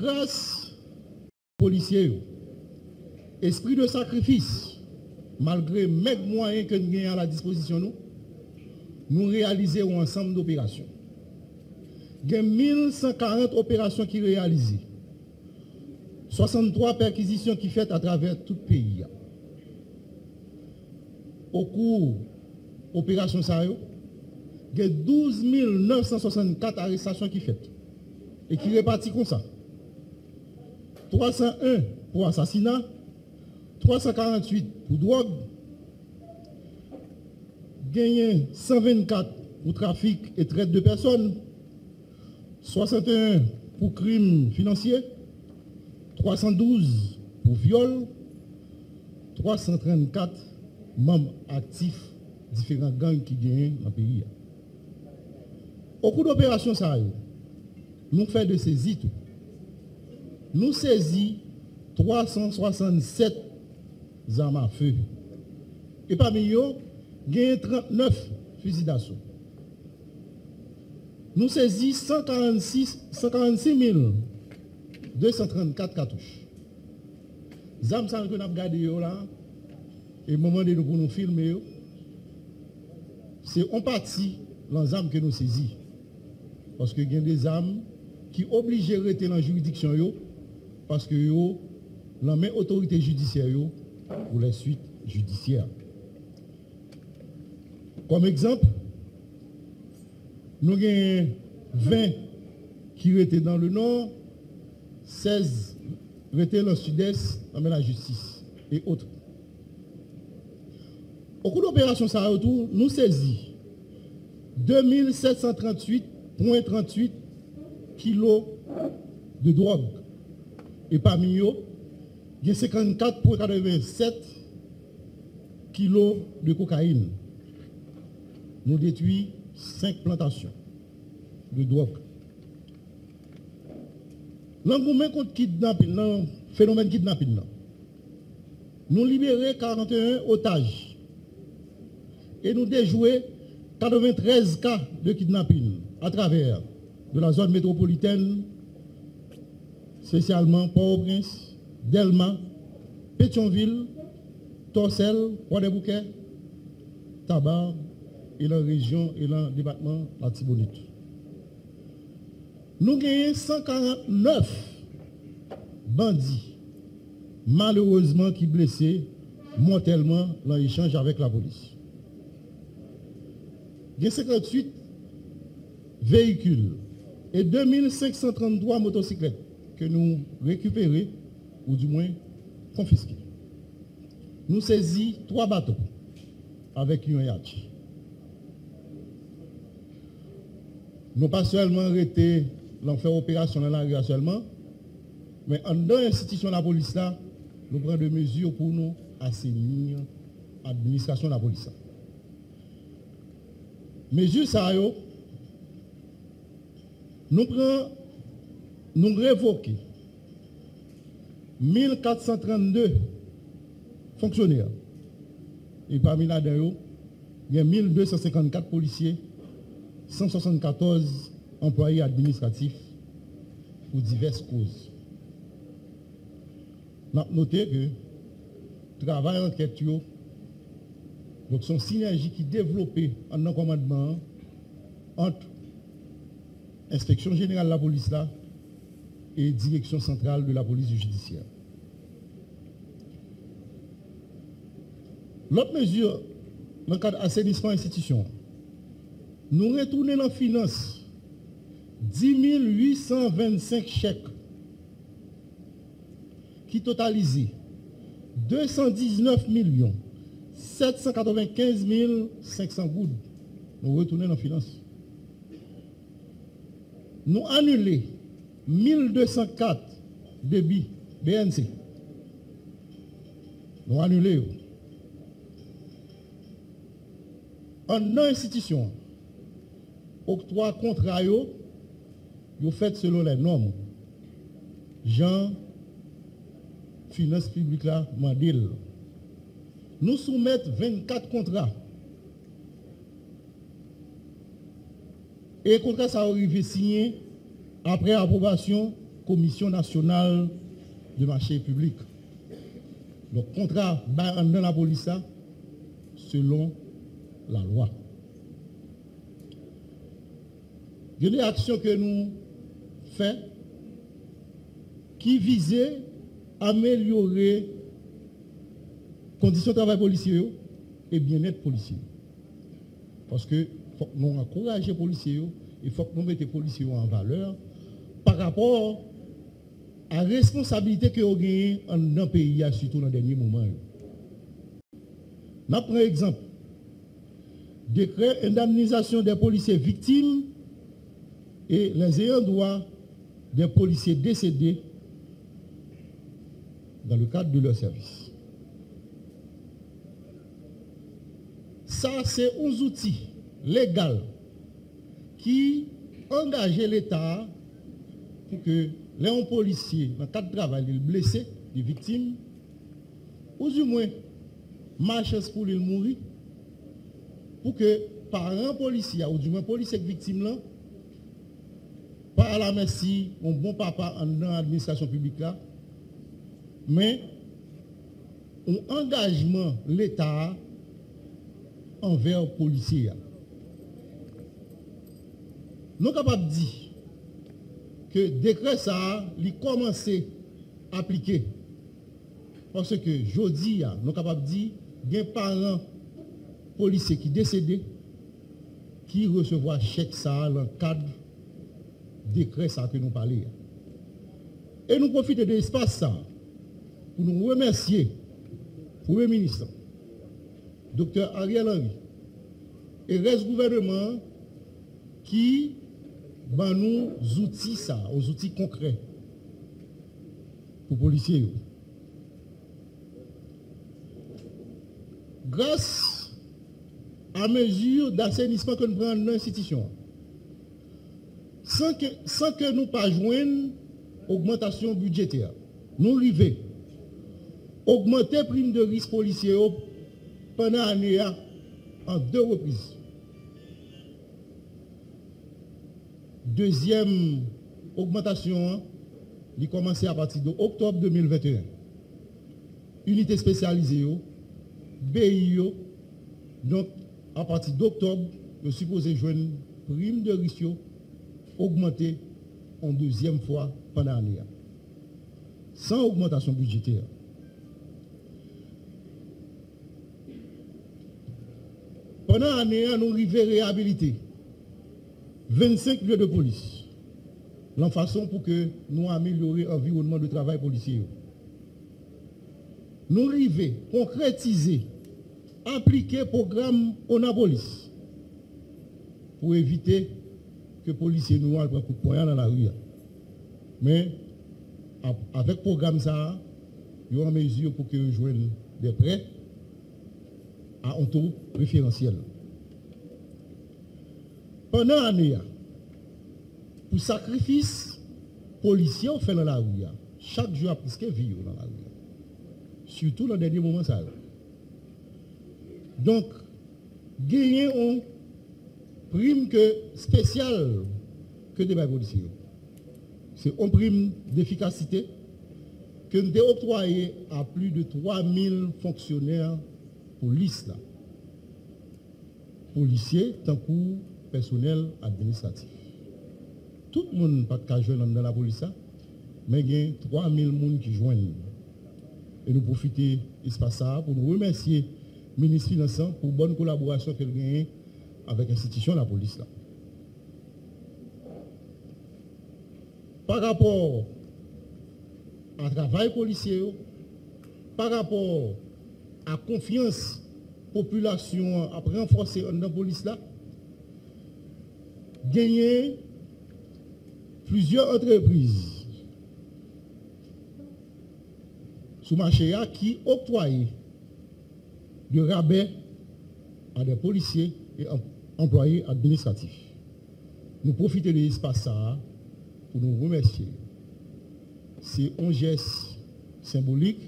grâce policiers, esprit de sacrifice, malgré les moyens que nous avons à la disposition, nous, nous réalisons un ensemble d'opérations. Il y a 1140 opérations qui réalisées. 63 perquisitions qui faites à travers tout le pays. Au cours de l'opération Sayo, il y a 12 964 arrestations qui faites et qui répartit comme ça. 301 pour assassinat, 348 pour drogue, gagné 124 pour trafic et traite de personnes, 61 pour crimes financiers, 312 pour viol, 334 membres actifs différents gangs qui gagnent dans le pays. Au cours d'opération ça, nous faisons de saisies tout. Nous saisissons 367 armes à feu. Et parmi eux, il y a 39 fusils d'assaut. Nous saisissons 146, 146 234 cartouches. Zam ça que nous avons gardé là, et au moment de nous nous filmer, c'est en partie les armes que nous saisissons. Parce qu'il y a des armes qui obligent de rester dans la juridiction parce que yo, la même autorité judiciaire pour les suites judiciaires. Comme exemple, nous avons 20 qui étaient dans le nord, 16 étaient dans le sud-est, dans la justice et autres. Au cours de l'opération retour, nous saisissons 2738,38 kilos de drogue. Et parmi eux, il y a 54,87 kilos de cocaïne. Nous détruisons 5 plantations de drogue. L'engouement contre kidnapping, le phénomène kidnapping, nous libérons 41 otages et nous déjouons 93 cas de kidnapping à travers de la zone métropolitaine, spécialement Port-au-Prince, Delma, Pétionville, Torsel, Roi-des-Bouquets, Tabar et la région et le département la Tibonite. Nous avons 149 bandits, malheureusement qui blessés mortellement dans l'échange avec la police. Il y a 58 véhicules et 2533 motocyclettes que nous récupérons, ou du moins confisqués. Nous saisissons trois bateaux avec un yacht. Nous pas seulement arrêté l'enfer opération dans la rue seulement, mais en dans l'institution de la police là, nous prenons des mesures pour nous assainir l'administration de la police. Mesures ça, nous prenons, nous révoquons 1432 fonctionnaires. Et parmi là il y a 1254 policiers, 174 employés administratifs pour diverses causes. Noté que le travail enquête, donc son synergie qui est développée en un commandement entre inspection générale de la police là et direction centrale de la police judiciaire. L'autre mesure, dans le cadre d'assainissement institution, nous retournons la finance 10 825 chèques qui totalisent 219 millions 795 500 gouttes. Nous retournons la finance nous annulons 1204 débits BNC. Nous annulons. En institution, octroi contrat, vous faites selon les normes. Jean, finance publique là. Nous soumettons 24 contrats. Et le contrat ça arrivé signé après approbation Commission nationale de marché public. Le contrat dans la police selon la loi. Il y a des actions que nous faisons qui visaient à améliorer les conditions de travail policiers et bien-être policier. Parce que nous encourager les policiers, il faut que nous mettions les policiers en valeur par rapport à la responsabilité que vous avez dans le pays, surtout dans le dernier moment. Je prends exemple. Décret indemnisation des policiers victimes et les ayants droit des policiers décédés dans le cadre de leur service. Ça, c'est un outil légal qui engage l'État pour que les policiers, dans le cadre de travail, les blessés, les victimes, ou du moins, marchent pour les mourir, pour que parents policiers, ou du moins policiers victimes, là, par la merci, mon bon papa dans l'administration publique là, mais un engagement l'État envers les policiers. Nous sommes capables de dire que le décret ça a commencé à appliquer. Parce que jeudi, nous sommes capables de dire qu'il y a des parents policiers qui décédés qui recevront chèque ça dans le cadre du décret ça que nous parlons. Et nous profitons de l'espace ça pour nous remercier, Premier ministre, docteur Ariel Henry, et reste gouvernement qui ben nous outils ça, aux outils concrets pour policiers. Grâce à mesure d'assainissement que nous prenons dans l'institution, sans que, sans que nous pas joindre augmentation budgétaire, nous arrivons augmenter prime de risque policier pendant l'année en deux reprises. Deuxième augmentation, il a commencé à partir d'octobre 2021. Unité spécialisée, BIO, donc à partir d'octobre, je supposé jouer une prime de risque augmentée en deuxième fois pendant l'année. Sans augmentation budgétaire. Pendant l'année, nous arrivons à 25 lieux de police. La façon pour que nous améliorions l'environnement de travail policier. Nous arrivons à concrétiser, appliquer le programme ONAPOLIS pour éviter que les policiers nous prennent coup de poing dans la rue. Mais avec le programme ça, il y a une mesure pour que nous des prêts à un taux préférentiel. Pendant l'année, pour sacrifice, policiers ont fait dans la rue. Chaque jour, presque vie dans la rue. Surtout dans le dernier moment. Ça. Donc, gagner une prime que spéciale que des policiers. C'est une prime d'efficacité que nous avons octroyée à plus de 3000 fonctionnaires police. Policiers, tant que personnel administratif. Tout le monde pas de jouer dans la police, mais il y a 3000 personnes qui joignent. Et nous profitons de l'espace pour nous remercier le ministre Finances pour la bonne collaboration qu'elle a avec l'institution de la police. Par rapport au travail policier, par rapport à confiance population à renforcer dans la police là, gagner plusieurs entreprises sous marché qui octroient de rabais à des policiers et employés administratifs. Nous profitons de l'espace pour nous remercier. C'est un geste symbolique